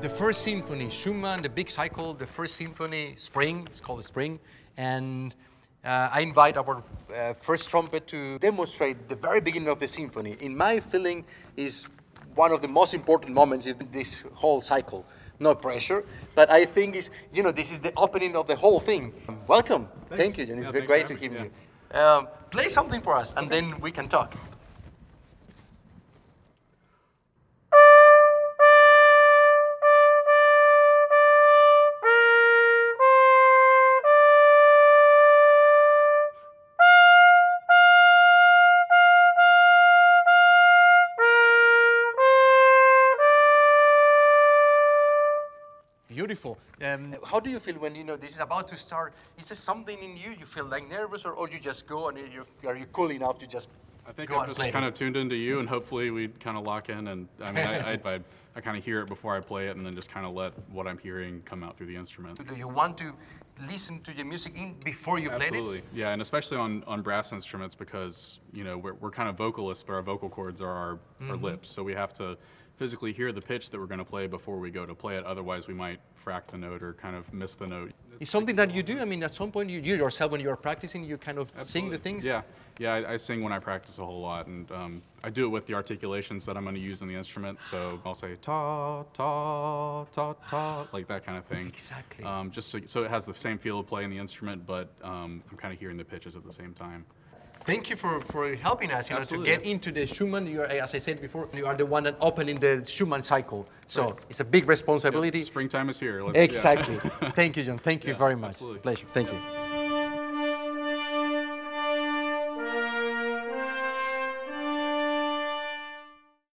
The first symphony, Schumann, the big cycle, the first symphony, Spring, it's called Spring, and uh, I invite our uh, first trumpet to demonstrate the very beginning of the symphony. In my feeling, is one of the most important moments in this whole cycle. No pressure, but I think is you know this is the opening of the whole thing. Welcome, Thanks. thank you, John. It's Yeah, great to hear having you. Um, play something for us, and then we can talk. Beautiful. Um, how do you feel when you know this is about to start? Is there something in you you feel like nervous, or, or you just go and you are you cool enough to just I think I'm just kind of tuned into you, and hopefully we kind of lock in. And I mean, I, I, I, I kind of hear it before I play it, and then just kind of let what I'm hearing come out through the instrument. Do you want to listen to your music in before you play it? Absolutely, yeah, and especially on, on brass instruments because you know we're, we're kind of vocalists, but our vocal cords are our, our Mm-hmm. lips, so we have to physically hear the pitch that we're going to play before we go to play it. Otherwise, we might frack the note or kind of miss the note. It's something that you do. I mean, at some point, you, you yourself, when you're practicing, you kind of sing the things. Yeah, yeah, I, I sing when I practice a whole lot, and um, I do it with the articulations that I'm going to use in the instrument. So I'll say ta ta ta ta, like that kind of thing. Exactly. Um, just so, so it has the same feel of playing the instrument, but um, I'm kind of hearing the pitches at the same time. Thank you for, for helping us, you know, to Absolutely. get into the Schumann. You are, as I said before, you are the one that opening the Schumann cycle. So it's a big responsibility. Springtime is here. Let's, yeah. Exactly. Thank you, John. Thank you Yeah, very much. absolutely. Pleasure. Thank you.